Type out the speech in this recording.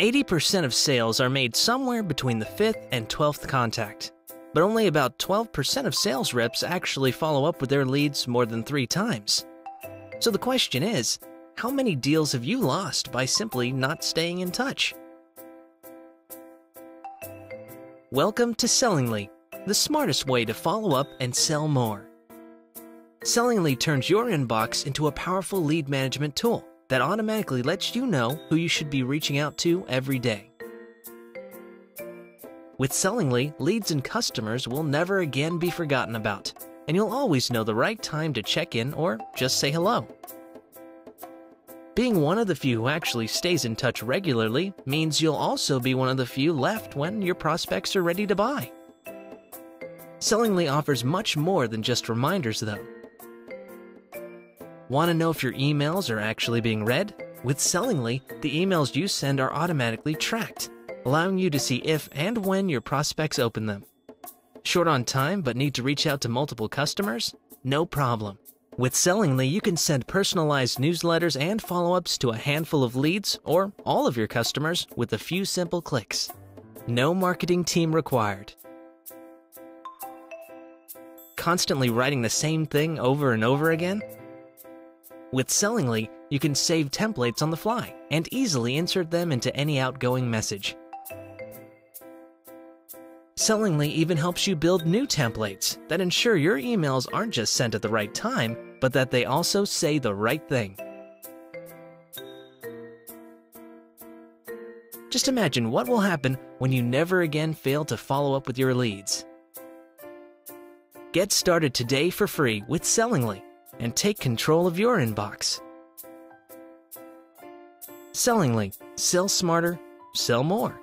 80% of sales are made somewhere between the 5th and 12th contact, but only about 12% of sales reps actually follow up with their leads more than three times. So the question is how many deals have you lost by simply not staying in touch? Welcome to Sellingly, the smartest way to follow up and sell more. Sellingly turns your inbox into a powerful lead management tool that automatically lets you know who you should be reaching out to every day. With Sellingly, leads and customers will never again be forgotten about, and you'll always know the right time to check in or just say hello. Being one of the few who actually stays in touch regularly means you'll also be one of the few left when your prospects are ready to buy. Sellingly offers much more than just reminders, though. Want to know if your emails are actually being read? With Sellingly, the emails you send are automatically tracked, allowing you to see if and when your prospects open them. Short on time but need to reach out to multiple customers? No problem. With Sellingly, you can send personalized newsletters and follow ups to a handful of leads or all of your customers with a few simple clicks. No marketing team required. Constantly writing the same thing over and over again? With Sellingly, you can save templates on the fly and easily insert them into any outgoing message. Sellingly even helps you build new templates that ensure your emails aren't just sent at the right time, but that they also say the right thing. Just imagine what will happen when you never again fail to follow up with your leads. Get started today for free with Sellingly and take control of your inbox. Sellingly, sell smarter, sell more.